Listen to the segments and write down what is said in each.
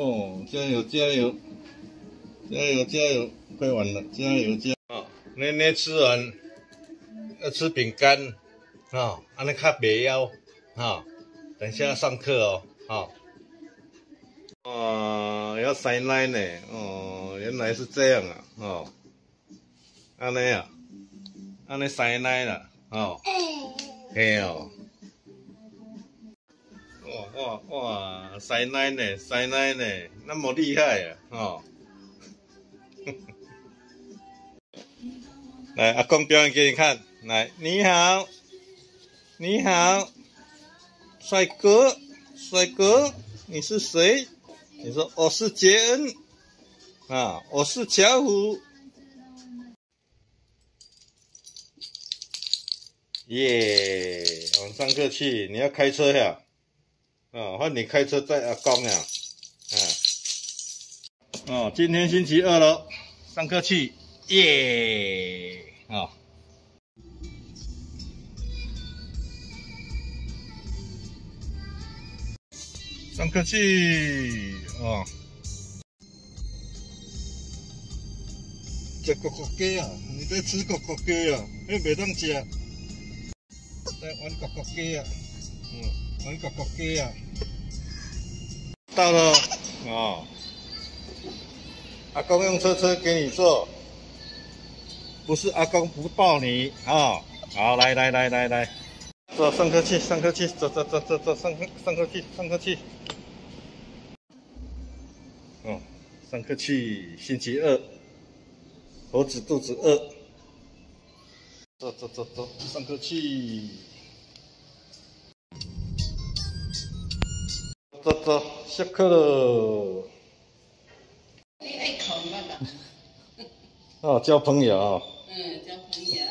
哦加油加油，加油加油，快完了，加油加！哦，奶奶吃完要吃饼干，啊，安尼较袂腰，哈，等下上课哦，好。哦，要塞奶呢，哦，原来是这样啊，哦，安尼啊，安尼塞奶了，哦，嘿哦。哇哇，塞奶呢，塞奶呢，那么厉害啊！哦，来，阿公表演给你看。来，你好，你好，帅哥，帅哥，你是谁？你说我是杰恩，啊，我是巧虎。耶，我们上课去，你要开车呀？啊，换你开车载阿公呀，嗯，哦，今天星期二了，上课去，耶，啊，上课去，啊，吃哥哥鸡啊，你在吃哥哥鸡啊？你袂当吃，在玩哥哥鸡啊，嗯。玩狗狗鸡啊！到了哦！阿公用车车给你坐，不是阿公不抱你啊！好，来来来来来，坐上课去，上课去，走走走走走，上课上课去，上课去。哦，上课去，星期二，猴子肚子饿，走走走走，上课去。走走，下课喽。你爱考哦，交朋友。嗯，交朋友。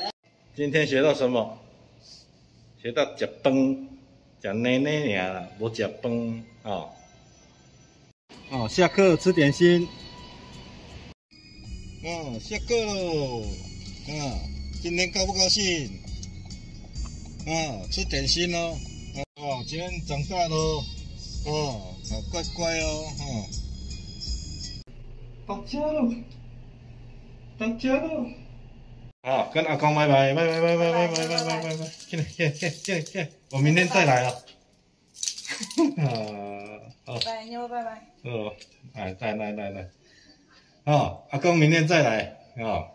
今天学到什么？学到食饭，食奶奶尔啦，无食饭哦。哦，下课吃点心。哦，下课喽。啊，今天高不高兴？啊，吃点心喽。哦，今天长大喽。哦，好乖乖哦，哈！到家了，到家了。好，跟阿公拜。拜，拜。拜拜。拜拜。拜拜。拜拜。拜，进来进来进来进来，我明天再来啊。啊，好。拜，你好，拜拜。哦，来来来来来，哦，阿公明天再来啊，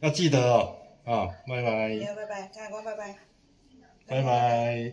要记得哦，啊，拜。拜。你好，拜。拜，跟阿公拜拜。拜拜。